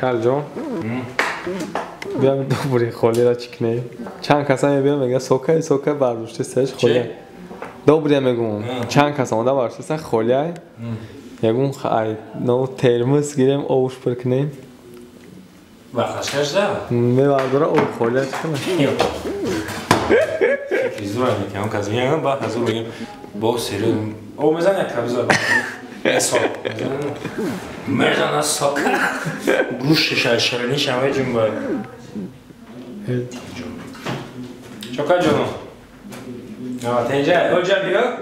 калҷон биям добури холира чикне чанд каса мебиям мега сока сока бардоштесаш холия добрия мегум чанд каса ода бардоштеса холия ягун ай но термос гирем овуш пиркнем вақташкашда мебардора об холия чикна зура мекам казмиягам ба ҳазур мегам бо сери об мезан як кабза Eso. Merda na soka. Guszy szalszalny siały dziumba. Çok acı onu. Ya tencere hocam diyor.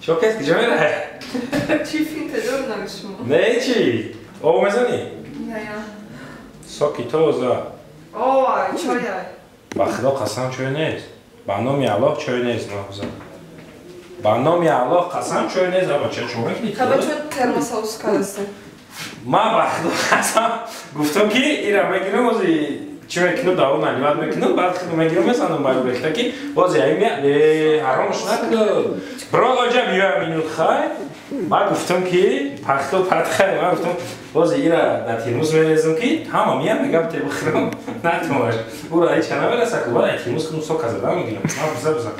Çok eski cemile. Çiftin tedörnamış mı? Ne çi? O mezani? Ne ya? Soki toza. O ay çay ay. Bak da kasam çöy neyiz. Bana mı yalak çöy neyiz muhafaza. Ба номи аллоҳ қасам чой нест абача чой Хаба чо термоса ускаласе? ман ба худо қасам гуфтам ки ира мегирам ози чӣ мекунам даво наливат мекунам баъд худо мегирам месанам ба рехта ки ози ами ҳаромш накуд биро оҷа биёям ину хай. Ман гуфтам ки пахто патхай ман гуфтам ози ира дар термус мерезам ки ҳама миям мегам тебихӯрам натмош ура ҳеҷ ка намереса ку баъд термус кунам сока зада мегирам. Ман буза буза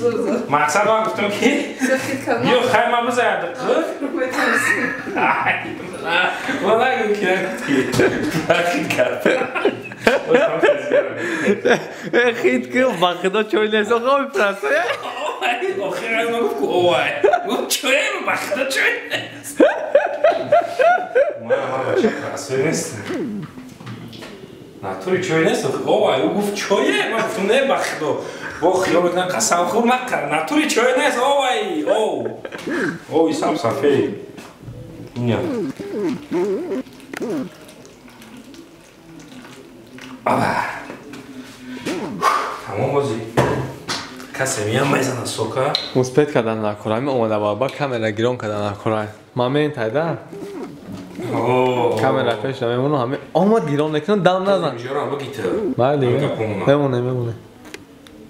Зуза. мақсад ман гуфтам ки Сехит кам. биё хай ман бузая диққи Метамси. Вона гукина ки бахит кард. хит ки ба худо чой нест оқа мепраста Охир ма гуфт ку овай. Гуфт чой ба худо Бо хиёл мекунам қасам хӯр накар. Натури чой нест. Овай. Ов. Ой, сам сафед. Не. Тамом ози. Касе миям мезана сока. успед кардан накора ми омада ба ба камера гирон кардан накора ман ментайда О. камера пеш намемону ҳаме омад гирон мекунам дам назан Жора богита. майли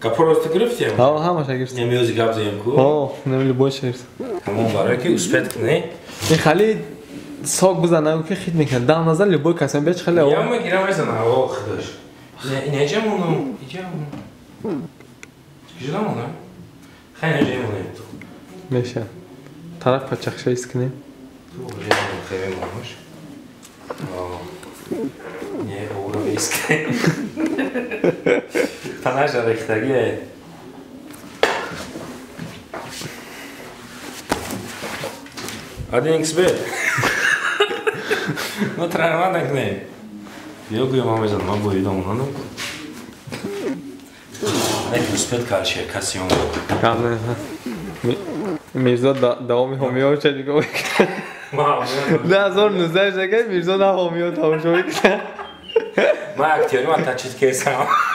Капона. мемоне мемоне Капороста гирифтем. ҳаво ҳамаша гирст Немиози гап заем ку. о немили боша гирст Тамом барои ки успет кне. ин хали сок бизанагу ки хит мекунад дам назан любой касем беч хали Я ма гирам мезана о худош. Не не ҷамону. Иҷам. Ҷамону. Хай не ҷамону. меша тараф пачахша искинем Tu ҷамону хеве мамош. О. Не ора виске. Танажа рехтаги. Один XB. Ну трябва да не. Я го имаме за много и дома, но. Нека успет каже, каси он. камне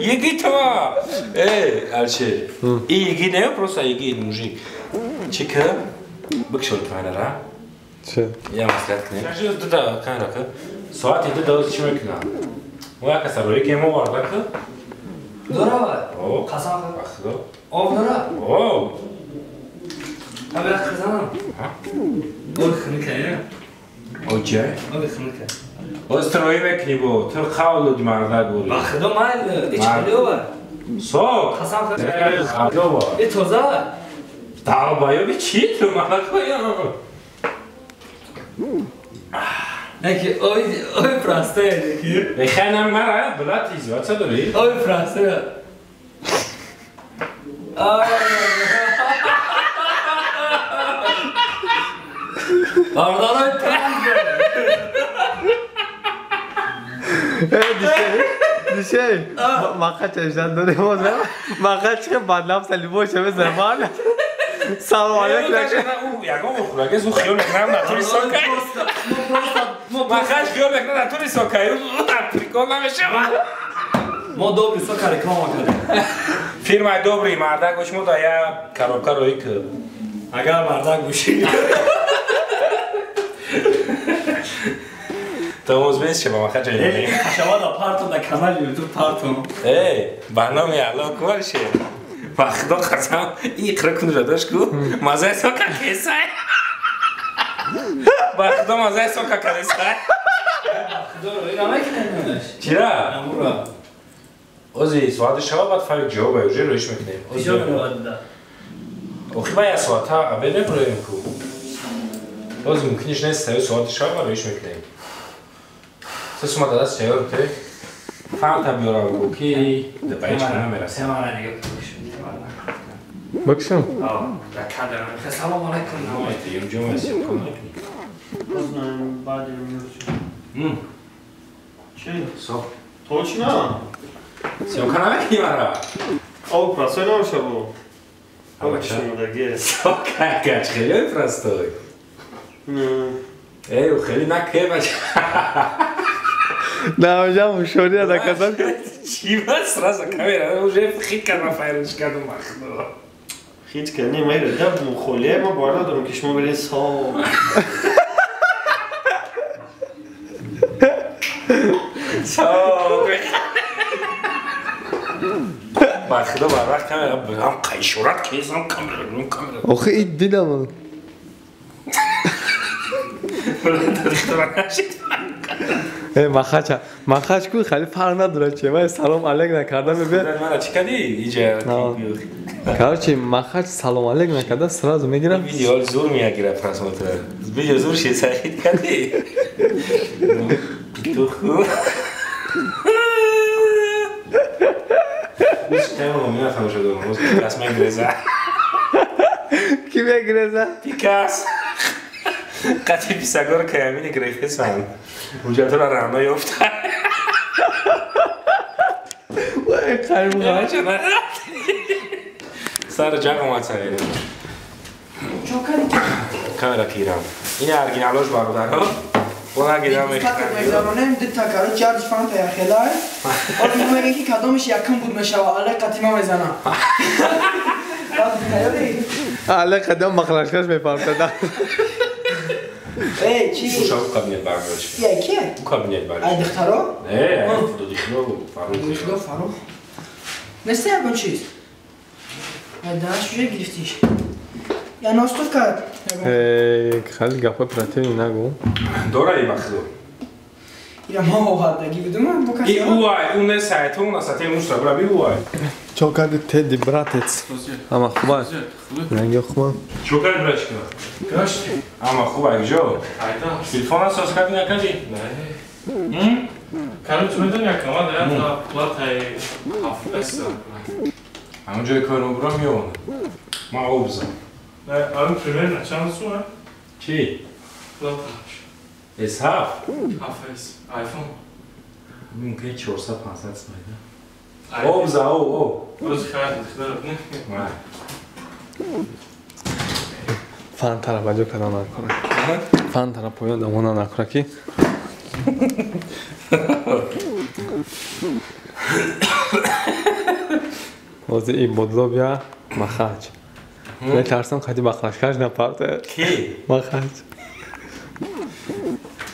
얘기터마 에 알지 이 얘기네요 프로사 얘기 무지 지금 bıkşol kaynara. Şey. Ya maslat kine. Şarjı da da kaynara ki. Saat 7 da uzun çimek kine. Bu ya kasar öyle kemo var da ki. Dora var. O. Kasan kine. Bak do. O dora. O. Ha biraz kazanım. Ha? O kine kine. O cay. марда гури. ба худо майли ичкали ова Со. қасам Э, адоба. и тоза Далбаёби чӣ ту малакоя? яки ой ой проста яки Бехайнам мара булат изоца дори? ой Проста ай Ардалай дишей мақа чашдан дори боза мақа чиқи бадлафса либоша безаман салом алейкум Ягон бухӯрагез ӯ хиёл мекунам натури сокай. Махаш хиёл мекунам натури сокай. Прикол намешавад. мо добри сока реклама кардем Фирмаи добри марда гӯш мо да я коробка роӣ кӯ. агар мардак гӯши Томоз бес чаба маха ҷой намӣ. хашавада парту да канали ютуб парту Эй, барноми алло куарше. Ба худо қасам иқра кун жадаш ку. Мазаи сока кесай. Ба худо мазаи сока кесай. Мекунем. чира ози соати шава баъд фари ҷавоба уже рӯиш мекунем охи ба як соата абед мебуроем ку ози мумкиниш нест саё соати шава рӯиш мекунем Entonces, como te das, señor, usted falta biología de país que no me la sé. بکشم؟ آه، سلام علیکم نامه یه جمعه سیم کنم بزنم بعد یه چی؟ سو تو چی نه؟ سیم کنم کی مرا؟ آو پرستوی نامشه بو آو کشمدگی سو کچ خیلی پرستوی نه ایو خیلی نکه بچه ҳушёрия наказан чӣ ба сразу камера уже хит карда файрш кардам махдо Хит кани майра, да мухолия ма бора дорам ки шумо берин со. ба худо барвақт камера бигам қайшурат кезам камера бирум камера. Охи ит дидам э махача махач ку хали фарқ надорад чи ман салом алек накарда мебе. Чӣ кади иҷа короче махач салом алек накарда сразу мегирам. Видео зур меагира просмотра видео зур ши саид кади туху Система меня там уже дома. Пикас мегреза. ки мегиреза Пикас. Кати писагор каямини грехесан. Уҷа тура рано ёфта. вай қаймуға Сар ҷақ омад саид. Камера кирам. Ин оригиналош бародаро. Вона гидам мегзаронем дита кaro чарҷ фанта яхелай баъд мегӯяге ки кадомаш якум буд мешава алай қатима мезанам. Баъд тайёрӣ але қадам махлашкаш мефарсада эй чи Слушай, у кабинет бардош. я ки У кабинет бардош. ай духтаро Не, до дихло фарух. гӯшдо фарух неста ягон чиз ай даш ҷӯя гирифтиш я ностуф кард Э, хали гапҳои противни нагӯ Дора и бахло. ира ма овардаги будума бо И каси уай, у не сайт, у нас атем ушта, браби уай. чо карди теди братец ама хуба ранги хуба Чё кар брачка? Гашти. Ама хуба ҷо. Айда. Телефон асос карди накади? Не. Короче, медон якам, а да я платай хафеса. Ама ҷои кор убро миён. Ма обза. Не, а примерно чанд су, а? Чи? Платаш. Эсҳаф? Хафес. Айфон. Мумкин 400-500 смайда. Obza, o, نه Rozi ne? ファンタラバジョカナナコラキファンタラポヨンダモナナコラキ واسه ای بودلو بیا مخرج من ترسم بخلاش مخرج نه پارت کی؟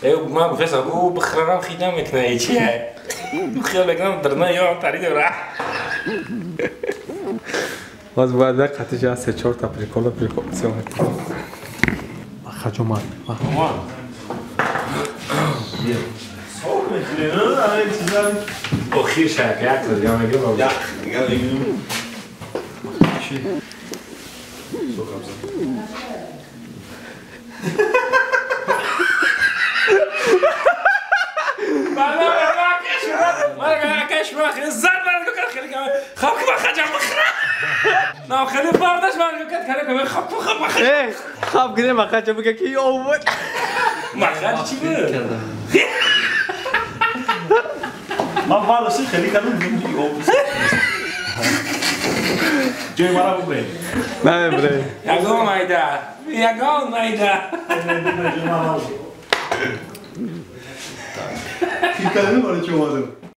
ایو مامو بخیصم او بخرارم خیلی نمی‌کنه ایچی های بخیار بکنم درنه یا طریق باز باید یک قطعه از سه چهار تا پریکولا پریکولا سیامت خجومت خجومت Soğuk mu etkilerini? Hani sizden... O kir şarkı yaktır. Yana gel abi. Yak. Gel gel. Şey. Sok abza. خلي بارداش ما كانت كان خب خب خب ايه خب كده ما خدش بك كي اول ما خدش ما بعرفش خلي كانوا مني اول جاي مرة ببري لا ببري يا قوم هيدا يا قوم هيدا كي كانوا ولا شو هذا